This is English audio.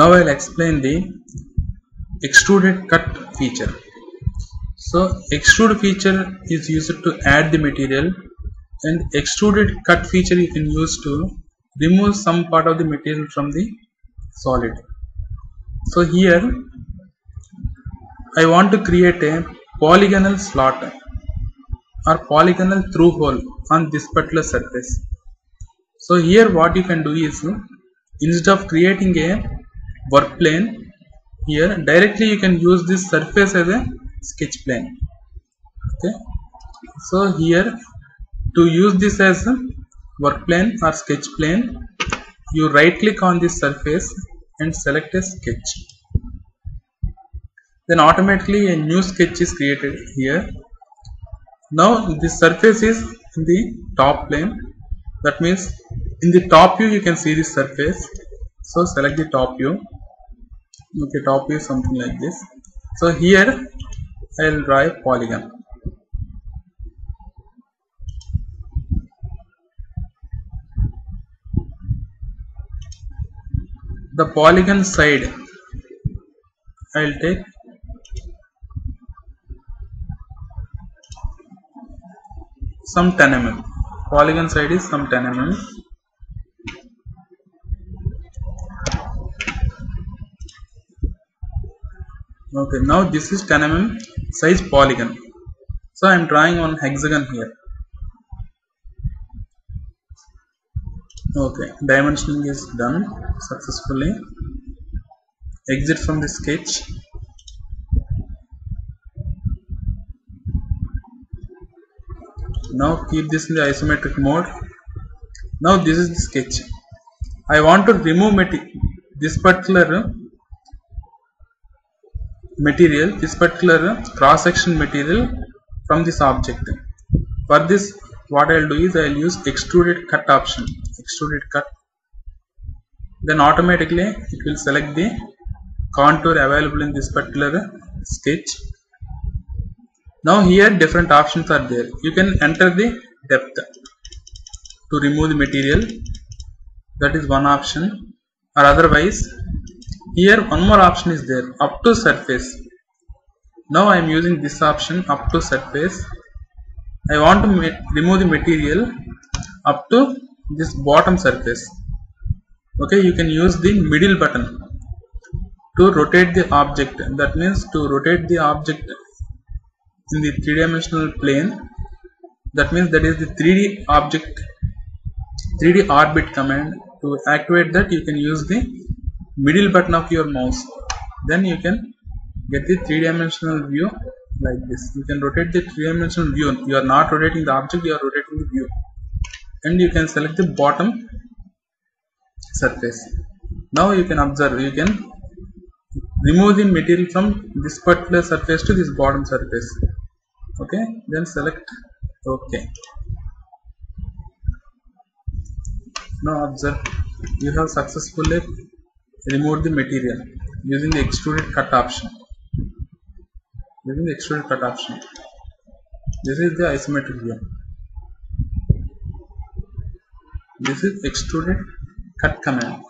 now i'll explain the extruded cut feature. So extrude feature is used to add the material and extruded cut feature you can use to remove some part of the material from the solid. So here I want to create a polygonal slot or polygonal through hole on this particular surface. So here what you can do is instead of creating a work plane. Here directly you can use this surface as a sketch plane. Okay. So here to use this as a work plane or sketch plane you right click on this surface and select a sketch. Then automatically a new sketch is created here. Now this surface is in the top plane. That means in the top view you can see this surface. So select the top view okay top is something like this. So here I will draw polygon. The polygon side I will take. Some 10 mm polygon side is some 10 mm okay now this is 10 mm size polygon. So I am drawing on hexagon here. Okay dimensioning is done successfully. Exit from the sketch. Now keep this in the isometric mode. Now this is the sketch. I want to remove it, this particular material this particular uh, cross section material from this object. For this what I'll do is I'll use extruded cut option. Extruded cut. Then automatically it will select the contour available in this particular uh, sketch. Now here different options are there. You can enter the depth to remove the material. That is one option. Or otherwise here one more option is there up to surface. Now I am using this option up to surface. I want to remove the material up to this bottom surface. Okay you can use the middle button to rotate the object. That means to rotate the object in the three-dimensional plane. That means that is the 3d object 3d orbit command. To activate that you can use the middle button of your mouse then you can get the three-dimensional view like this. You can rotate the three-dimensional view. You are not rotating the object you are rotating the view. And you can select the bottom surface. Now you can observe you can remove the material from this particular surface to this bottom surface. Okay? Then select ok. Now observe you have successfully removed the material using the extruded cut option. Using the extruded cut option. This is the isometric view. This is extruded cut command